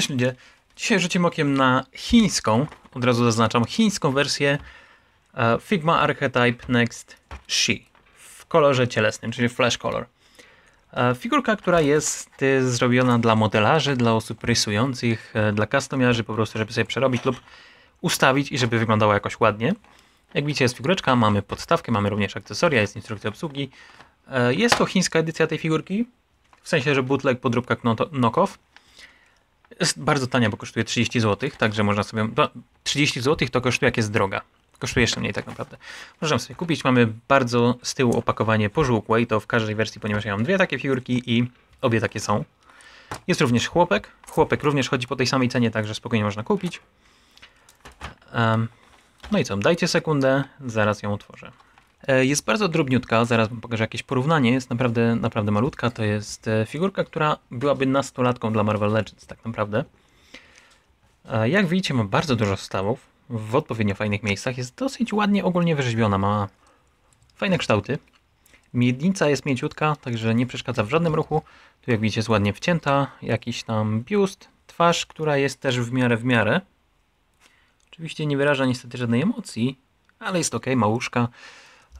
Cześć ludzie. Dzisiaj rzucimy okiem na chińską, od razu zaznaczam, chińską wersję e, Figma Archetype Next She w kolorze cielesnym, czyli Flash Color. E, figurka, która jest e, zrobiona dla modelarzy, dla osób rysujących, dla customiarzy, po prostu, żeby sobie przerobić lub ustawić i żeby wyglądała jakoś ładnie. Jak widzicie jest figureczka, mamy podstawkę, mamy również akcesoria, jest instrukcja obsługi. Jest to chińska edycja tej figurki, w sensie, że bootleg, podróbka knockoff. Jest bardzo tania, bo kosztuje 30 zł, także można sobie. 30 zł to kosztuje jak jest droga. Kosztuje jeszcze mniej tak naprawdę. Możemy sobie kupić. Mamy bardzo z tyłu opakowanie pożółkłe i to w każdej wersji, ponieważ ja mam dwie takie figurki i obie takie są. Jest również chłopek. Chłopek również chodzi po tej samej cenie, także spokojnie można kupić. Um, no i co, dajcie sekundę, zaraz ją otworzę. E, jest bardzo drobniutka, zaraz pokażę jakieś porównanie, jest naprawdę, naprawdę malutka. To jest e, figurka, która byłaby nastolatką dla Marvel Legends tak naprawdę. E, jak widzicie ma bardzo dużo stawów w odpowiednio fajnych miejscach, jest dosyć ładnie ogólnie wyrzeźbiona, ma fajne kształty. Miednica jest mięciutka, także nie przeszkadza w żadnym ruchu. Tu jak widzicie jest ładnie wcięta, jakiś tam biust, twarz, która jest też w miarę w miarę. Oczywiście nie wyraża niestety żadnej emocji, ale jest ok, małuszka.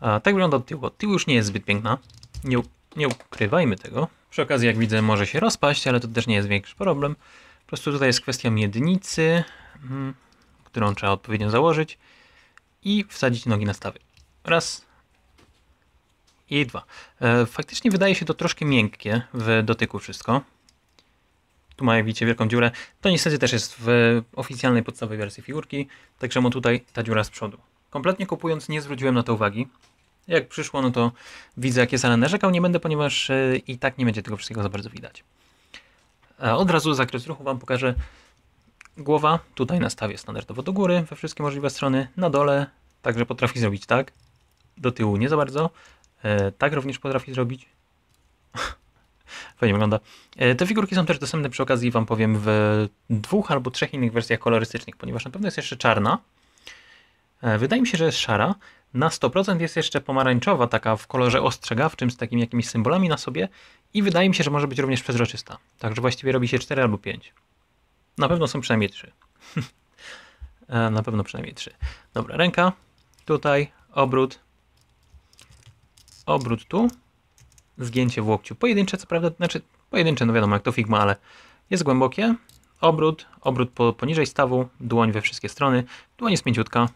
A tak wygląda od tyłu. Od tyłu już nie jest zbyt piękna. Nie, nie ukrywajmy tego. Przy okazji, jak widzę, może się rozpaść, ale to też nie jest większy problem. Po prostu tutaj jest kwestia miednicy, hmm, którą trzeba odpowiednio założyć i wsadzić nogi na stawy. Raz i dwa. E, faktycznie wydaje się to troszkę miękkie w dotyku wszystko. Tu ma, jak widzicie, wielką dziurę. To niestety też jest w oficjalnej podstawowej wersji figurki, także ma tutaj ta dziura z przodu. Kompletnie kupując nie zwróciłem na to uwagi. Jak przyszło, no to widzę jak jest, ale narzekał nie będę, ponieważ e, i tak nie będzie tego wszystkiego za bardzo widać. Od razu zakres ruchu Wam pokażę. Głowa tutaj nastawię standardowo do góry, we wszystkie możliwe strony, na dole, także potrafi zrobić tak, do tyłu nie za bardzo, e, tak również potrafi zrobić. Fajnie wygląda. E, te figurki są też dostępne przy okazji, Wam powiem, w dwóch albo trzech innych wersjach kolorystycznych, ponieważ na pewno jest jeszcze czarna, E, wydaje mi się, że jest szara. Na 100% jest jeszcze pomarańczowa, taka w kolorze ostrzegawczym, z takimi jakimiś symbolami na sobie. I wydaje mi się, że może być również przezroczysta. Także właściwie robi się 4 albo 5. Na pewno są przynajmniej 3. E, na pewno przynajmniej 3. Dobra, ręka. Tutaj, obrót. Obrót tu. Zgięcie w łokciu. Pojedyncze, co prawda, znaczy pojedyncze, no wiadomo jak to Figma, ale jest głębokie. Obrót, obrót po, poniżej stawu, dłoń we wszystkie strony. Dłoń jest mięciutka,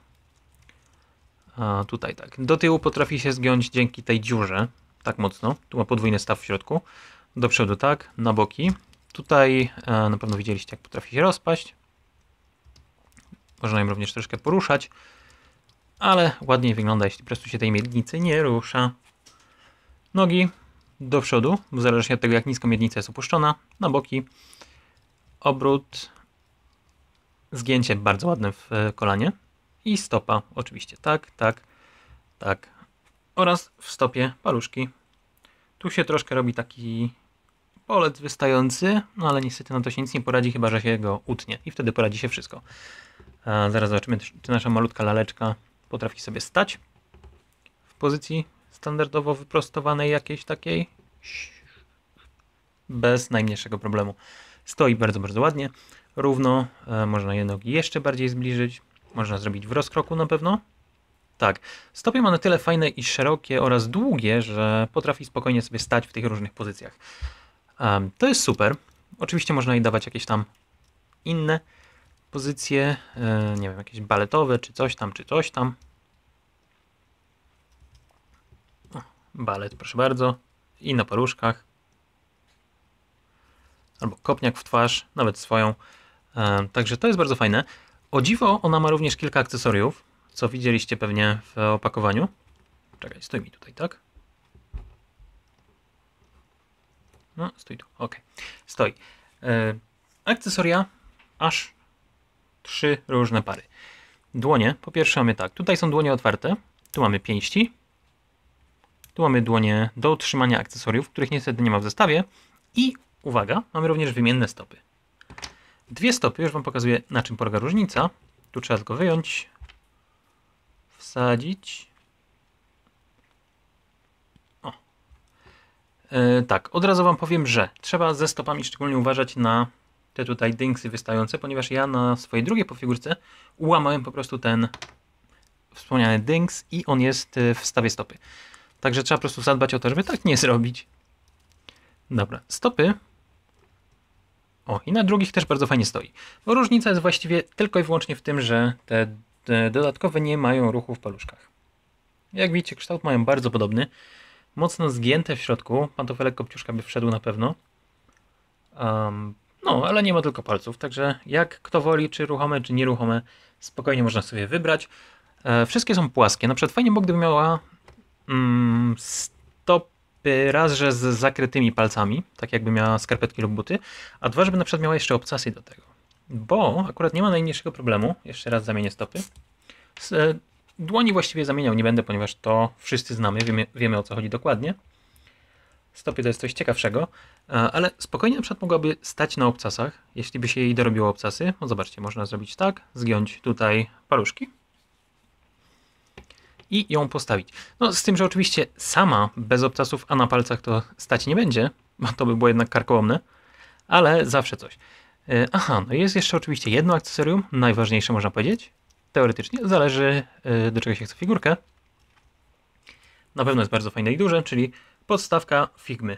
a tutaj tak. Do tyłu potrafi się zgiąć dzięki tej dziurze. Tak mocno. Tu ma podwójny staw w środku. Do przodu tak, na boki. Tutaj e, na pewno widzieliście, jak potrafi się rozpaść. Można ją również troszkę poruszać. Ale ładniej wygląda, jeśli po prostu się tej miednicy nie rusza. Nogi do przodu, w zależności od tego, jak nisko miednica jest opuszczona. Na boki. Obrót. Zgięcie bardzo ładne w e, kolanie i stopa. Oczywiście tak, tak, tak. Oraz w stopie paluszki. Tu się troszkę robi taki polec wystający, no ale niestety na to się nic nie poradzi, chyba że się go utnie i wtedy poradzi się wszystko. A zaraz zobaczymy, czy nasza malutka laleczka potrafi sobie stać w pozycji standardowo wyprostowanej jakiejś takiej bez najmniejszego problemu. Stoi bardzo, bardzo ładnie, równo, e, można je nogi jeszcze bardziej zbliżyć, można zrobić w rozkroku na pewno. Tak, stopie ma na tyle fajne i szerokie oraz długie, że potrafi spokojnie sobie stać w tych różnych pozycjach. Um, to jest super. Oczywiście można jej dawać jakieś tam inne pozycje, e, nie wiem, jakieś baletowe, czy coś tam, czy coś tam. Balet, proszę bardzo. I na paluszkach. Albo kopniak w twarz, nawet swoją. E, także to jest bardzo fajne. O dziwo, ona ma również kilka akcesoriów, co widzieliście pewnie w opakowaniu. Czekaj, stój mi tutaj, tak? No, stój tu, ok. Stoi. E, akcesoria aż trzy różne pary. Dłonie, po pierwsze mamy tak, tutaj są dłonie otwarte, tu mamy pięści, tu mamy dłonie do utrzymania akcesoriów, których niestety nie ma w zestawie i uwaga, mamy również wymienne stopy. Dwie stopy, już Wam pokazuję na czym polega różnica. Tu trzeba tylko wyjąć, wsadzić. O. E, tak, od razu Wam powiem, że trzeba ze stopami szczególnie uważać na te tutaj dinksy wystające, ponieważ ja na swojej drugiej pofigurce ułamałem po prostu ten wspomniany dinks i on jest y, w stawie stopy. Także trzeba po prostu zadbać o to, żeby tak nie zrobić. Dobra, stopy. O, i na drugich też bardzo fajnie stoi. Bo różnica jest właściwie tylko i wyłącznie w tym, że te, te dodatkowe nie mają ruchu w paluszkach. Jak widzicie, kształt mają bardzo podobny. Mocno zgięte w środku. Pantofelek kopciuszka by wszedł na pewno. Um, no, ale nie ma tylko palców, także jak kto woli, czy ruchome, czy nieruchome, spokojnie można sobie wybrać. E, wszystkie są płaskie. Na przykład fajnie było, gdyby miała mm, stopy raz, że z zakrytymi palcami, tak jakby miała skarpetki lub buty, a dwa, żeby na przykład miała jeszcze obcasy do tego. Bo akurat nie ma najmniejszego problemu, jeszcze raz zamienię stopy. Z, e, dłoni właściwie zamieniał nie będę, ponieważ to wszyscy znamy, wiemy, wiemy o co chodzi dokładnie. Stopy to jest coś ciekawszego, e, ale spokojnie na przykład mogłaby stać na obcasach, jeśli by się jej dorobiło obcasy. No zobaczcie, można zrobić tak, zgiąć tutaj paluszki i ją postawić. No z tym, że oczywiście sama bez obcasów, a na palcach to stać nie będzie, bo to by było jednak karkołomne, ale zawsze coś. E, aha, no jest jeszcze oczywiście jedno akcesorium, najważniejsze można powiedzieć. Teoretycznie, zależy e, do czego się chce figurkę. Na pewno jest bardzo fajne i duże, czyli podstawka Figmy.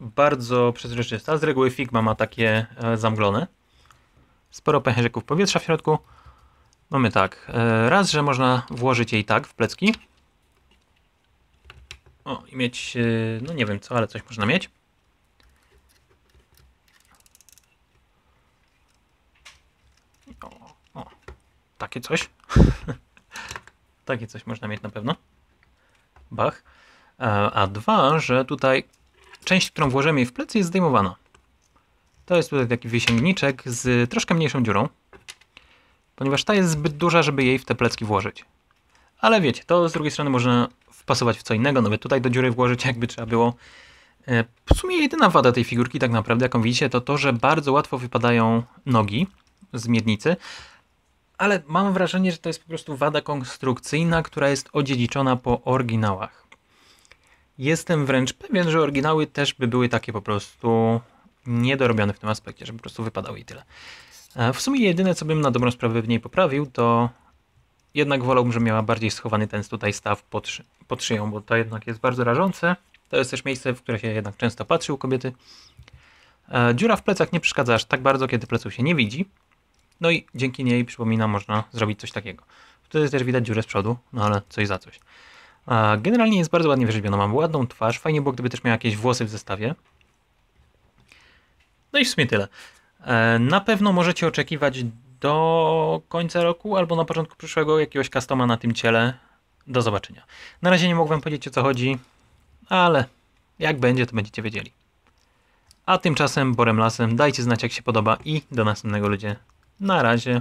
Bardzo przezroczysta. Z reguły Figma ma takie e, zamglone. Sporo pęcherzyków powietrza w środku. Mamy tak, e, raz, że można włożyć jej tak w plecki. O, i mieć, e, no nie wiem co, ale coś można mieć. O, o takie coś. takie coś można mieć na pewno. Bach. E, a dwa, że tutaj część, którą włożymy jej w plecy jest zdejmowana. To jest tutaj taki wysięgniczek z troszkę mniejszą dziurą ponieważ ta jest zbyt duża, żeby jej w te plecki włożyć. Ale wiecie, to z drugiej strony można wpasować w co innego, nawet tutaj do dziury włożyć jakby trzeba było. E, w sumie jedyna wada tej figurki tak naprawdę, jaką widzicie, to to, że bardzo łatwo wypadają nogi z miednicy, ale mam wrażenie, że to jest po prostu wada konstrukcyjna, która jest odziedziczona po oryginałach. Jestem wręcz pewien, że oryginały też by były takie po prostu niedorobione w tym aspekcie, że po prostu wypadały i tyle. W sumie jedyne, co bym na dobrą sprawę w niej poprawił, to jednak wolałbym, że miała bardziej schowany ten tutaj staw pod, pod szyją, bo to jednak jest bardzo rażące. To jest też miejsce, w które się jednak często patrzy u kobiety. E, dziura w plecach nie przeszkadza aż tak bardzo, kiedy pleców się nie widzi. No i dzięki niej, przypominam, można zrobić coś takiego. Wtedy też widać dziurę z przodu, no ale coś za coś. E, generalnie jest bardzo ładnie wyrzeźbiona. Mam ładną twarz. Fajnie było, gdyby też miała jakieś włosy w zestawie. No i w sumie tyle. E, na pewno możecie oczekiwać do końca roku albo na początku przyszłego jakiegoś customa na tym ciele. Do zobaczenia. Na razie nie mogłem powiedzieć o co chodzi, ale jak będzie, to będziecie wiedzieli. A tymczasem Borem Lasem dajcie znać jak się podoba i do następnego ludzie. Na razie.